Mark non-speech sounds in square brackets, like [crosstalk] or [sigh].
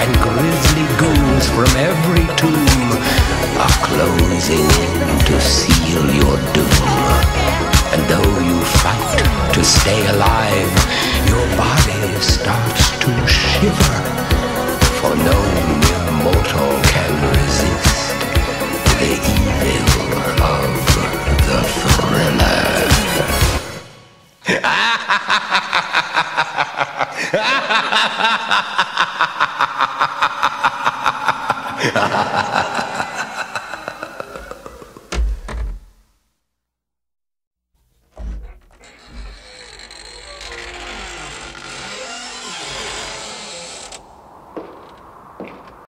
And grisly goons from every tomb are closing in to seal your doom. And though you fight to stay alive, your body starts to shiver, for no mere mortal can resist the evil of the thriller. [laughs]